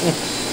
Yeah.